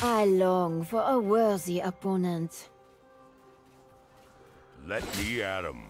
I long for a worthy opponent. Let me at him.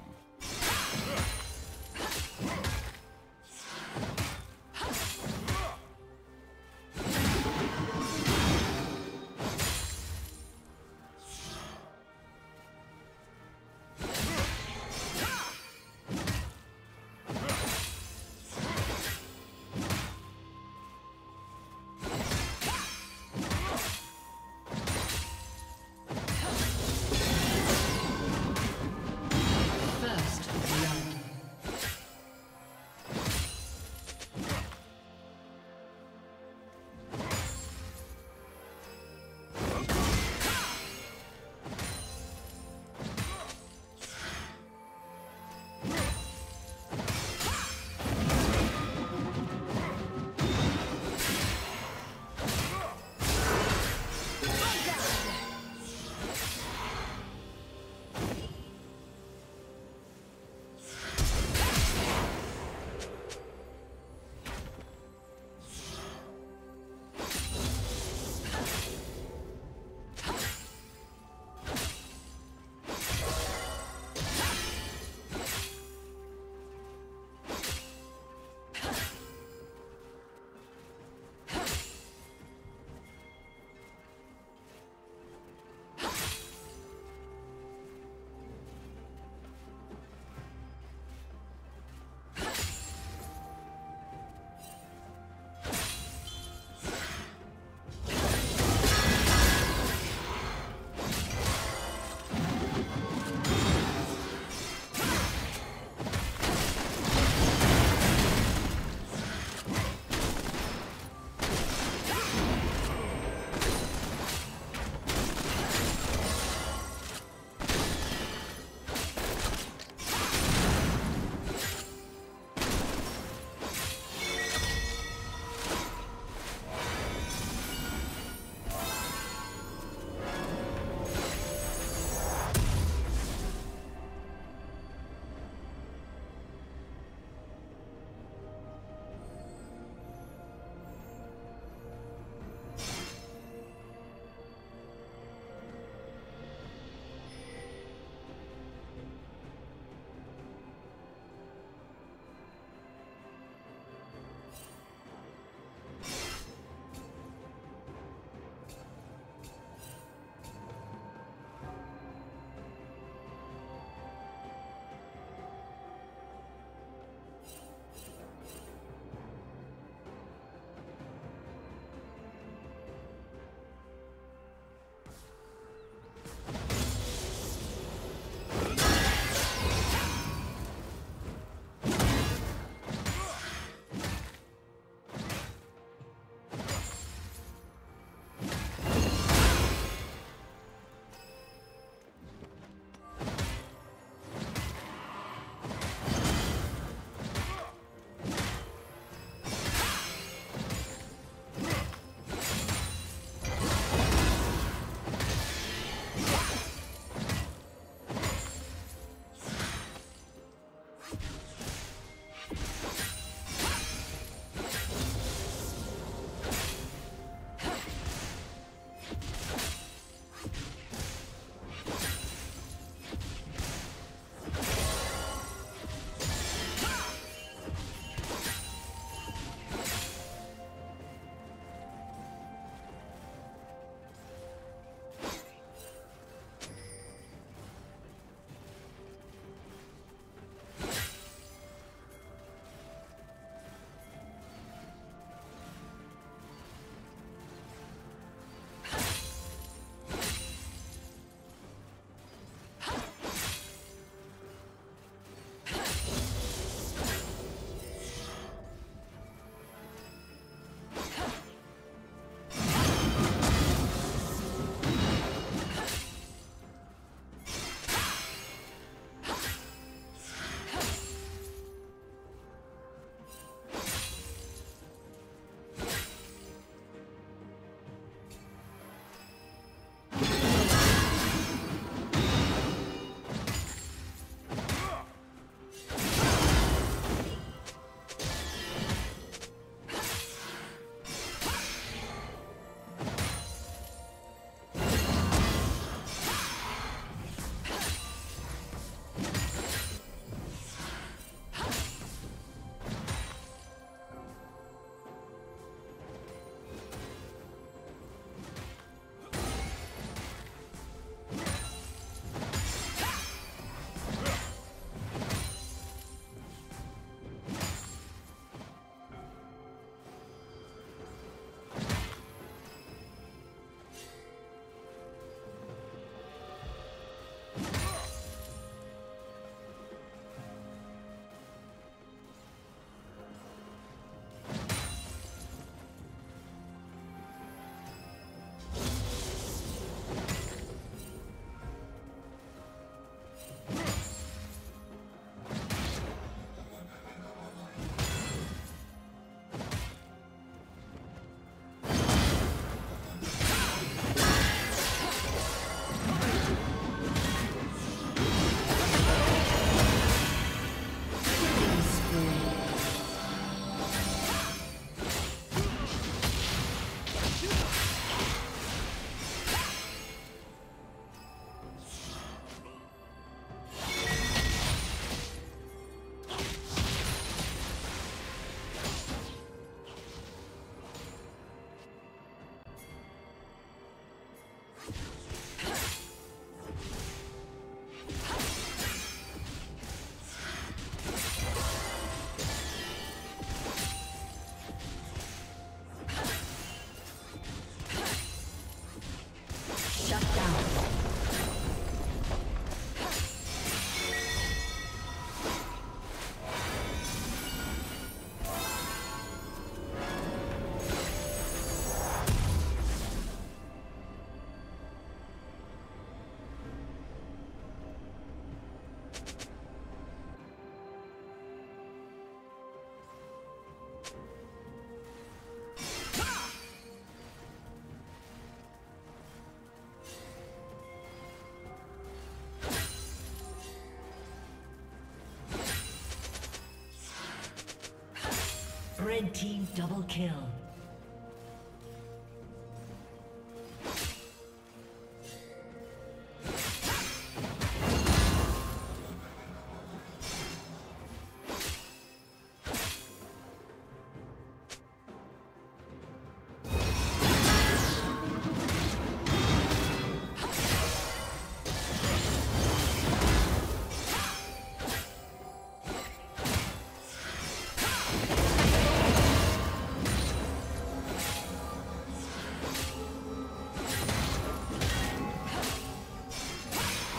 Double kill.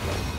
Shut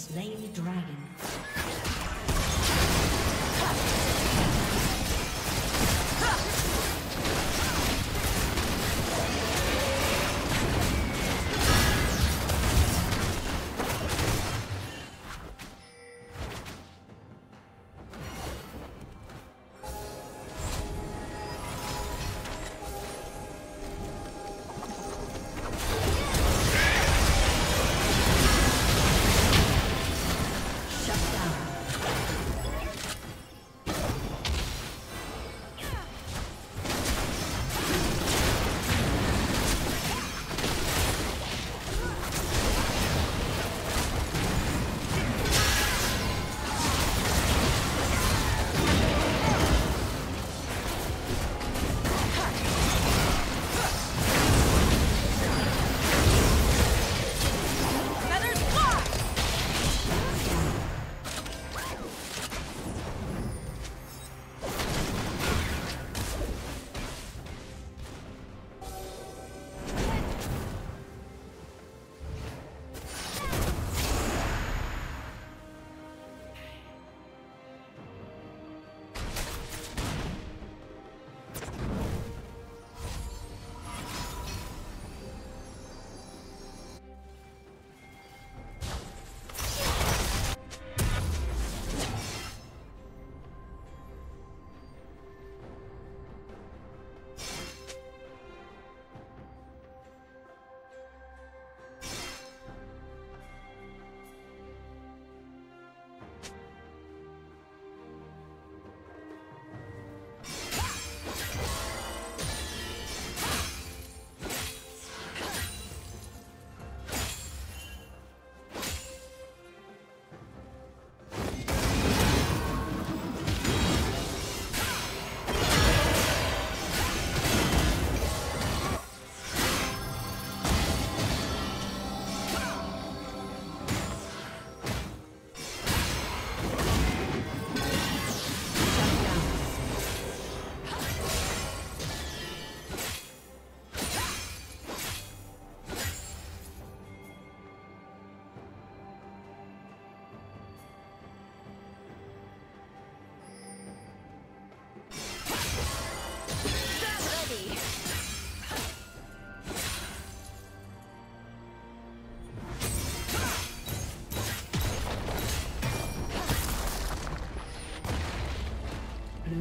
Slain the dragon.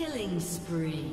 Killing spree.